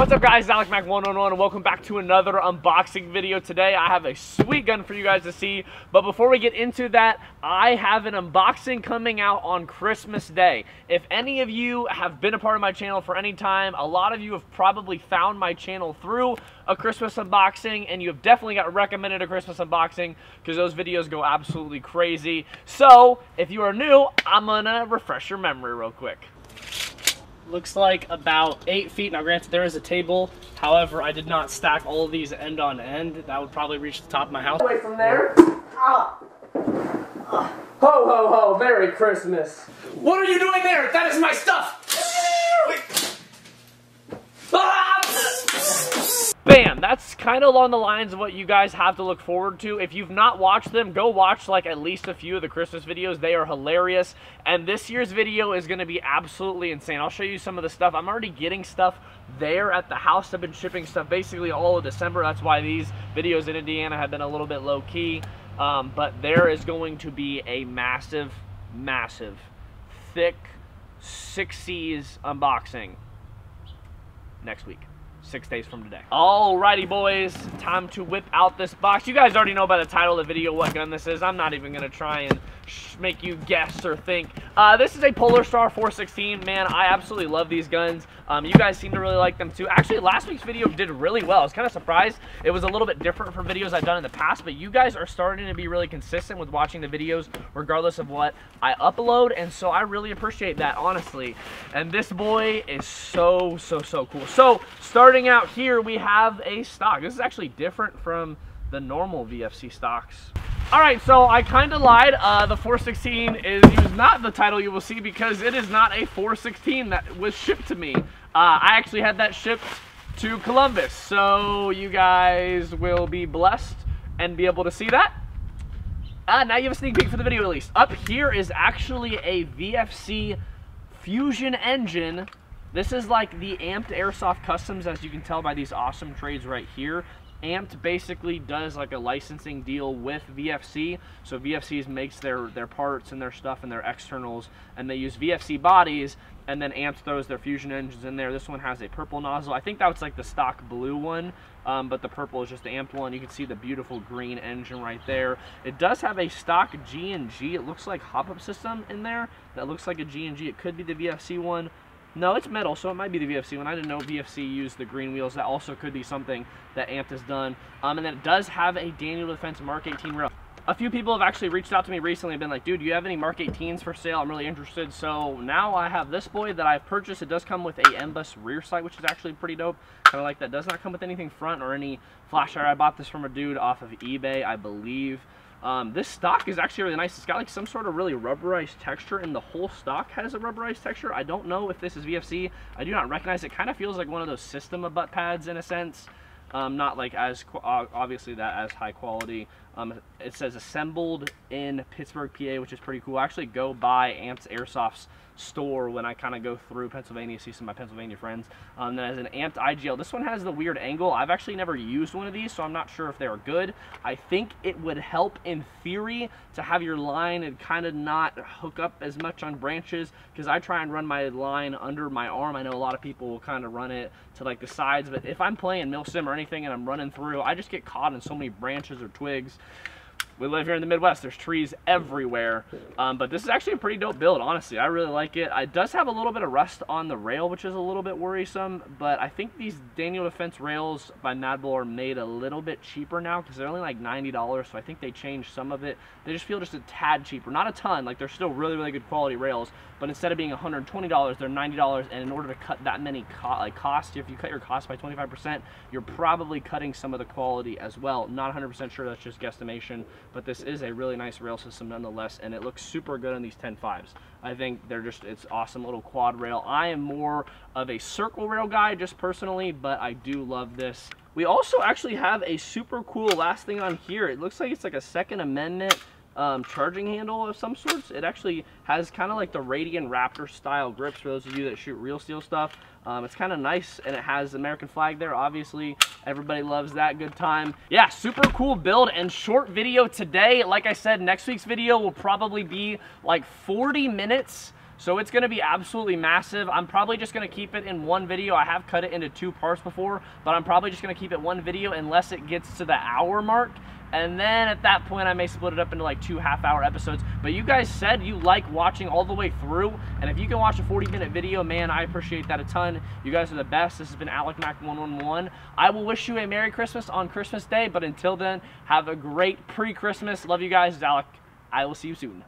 What's up guys, Alec Mac 111 and welcome back to another unboxing video. Today I have a sweet gun for you guys to see, but before we get into that, I have an unboxing coming out on Christmas Day. If any of you have been a part of my channel for any time, a lot of you have probably found my channel through a Christmas unboxing and you have definitely got recommended a Christmas unboxing because those videos go absolutely crazy. So, if you are new, I'm gonna refresh your memory real quick looks like about eight feet. Now granted there is a table, however I did not stack all of these end on end. That would probably reach the top of my house. Away from there. Ah. Ah. Ho ho ho, Merry Christmas. What are you doing there? That is my stuff! Bam! That's kind of along the lines of what you guys have to look forward to. If you've not watched them, go watch like at least a few of the Christmas videos. They are hilarious. And this year's video is going to be absolutely insane. I'll show you some of the stuff. I'm already getting stuff there at the house. I've been shipping stuff basically all of December. That's why these videos in Indiana have been a little bit low key. Um, but there is going to be a massive, massive, thick, six C's unboxing next week six days from today. Alrighty, boys, time to whip out this box. You guys already know by the title of the video what gun this is. I'm not even going to try and make you guess or think. Uh, this is a Polarstar 416. Man, I absolutely love these guns. Um, you guys seem to really like them too. Actually, last week's video did really well. I was kind of surprised. It was a little bit different from videos I've done in the past, but you guys are starting to be really consistent with watching the videos regardless of what I upload, and so I really appreciate that, honestly. And this boy is so, so, so cool. So, starting out here, we have a stock. This is actually different from the normal VFC stocks. All right, so I kind of lied. Uh, the 416 is, is not the title you will see because it is not a 416 that was shipped to me. Uh, I actually had that shipped to Columbus, so you guys will be blessed and be able to see that. Uh, now you have a sneak peek for the video at least. Up here is actually a VFC Fusion engine. This is like the Amped Airsoft Customs, as you can tell by these awesome trades right here. Amped basically does like a licensing deal with VFC. So VFCs makes their, their parts and their stuff and their externals, and they use VFC bodies, and then Amped throws their fusion engines in there. This one has a purple nozzle. I think that was like the stock blue one, um, but the purple is just the Amped one. You can see the beautiful green engine right there. It does have a stock G&G. It looks like hop-up system in there. That looks like a G&G. It could be the VFC one. No, it's metal, so it might be the VFC one. I didn't know VFC used the green wheels. That also could be something that Amped has done. Um, and then it does have a Daniel Defense Mark 18 rail. A few people have actually reached out to me recently and been like, dude, do you have any Mark 18s for sale? I'm really interested. So now I have this boy that I've purchased. It does come with a MBUS rear sight, which is actually pretty dope. Kind of like that. Does not come with anything front or any flash I bought this from a dude off of eBay, I believe. Um, this stock is actually really nice. It's got like some sort of really rubberized texture and the whole stock has a rubberized texture. I don't know if this is VFC. I do not recognize it. kind of feels like one of those Systema butt pads in a sense. Um, not like as, obviously that as high quality. Um, it says assembled in Pittsburgh, PA, which is pretty cool. I actually go buy Amped Airsoft's store when I kind of go through Pennsylvania, see some of my Pennsylvania friends. Um, then as an Amped IGL, this one has the weird angle. I've actually never used one of these, so I'm not sure if they are good. I think it would help in theory to have your line and kind of not hook up as much on branches because I try and run my line under my arm. I know a lot of people will kind of run it to like the sides, but if I'm playing Milsim or anything and I'm running through, I just get caught in so many branches or twigs we live here in the Midwest. There's trees everywhere. Um, but this is actually a pretty dope build, honestly. I really like it. It does have a little bit of rust on the rail, which is a little bit worrisome. But I think these Daniel Defense rails by Madbull are made a little bit cheaper now because they're only like $90. So I think they changed some of it. They just feel just a tad cheaper. Not a ton. Like they're still really, really good quality rails. But instead of being $120, they're $90. And in order to cut that many co like cost, if you cut your cost by 25%, you're probably cutting some of the quality as well. Not 100% sure. That's just guesstimation but this is a really nice rail system nonetheless, and it looks super good on these 10.5s. I think they're just, it's awesome little quad rail. I am more of a circle rail guy just personally, but I do love this. We also actually have a super cool last thing on here. It looks like it's like a second amendment um, charging handle of some sorts. It actually has kind of like the Radian Raptor style grips for those of you that shoot real steel stuff. Um, it's kind of nice and it has American flag there. Obviously, everybody loves that good time. Yeah, super cool build and short video today. Like I said, next week's video will probably be like 40 minutes So it's going to be absolutely massive. I'm probably just going to keep it in one video. I have cut it into two parts before, but I'm probably just going to keep it one video unless it gets to the hour mark. And then at that point, I may split it up into like two half hour episodes. But you guys said you like watching all the way through. And if you can watch a 40 minute video, man, I appreciate that a ton. You guys are the best. This has been Alec Mac 111. I will wish you a Merry Christmas on Christmas Day. But until then, have a great pre Christmas. Love you guys. Alec. I will see you soon.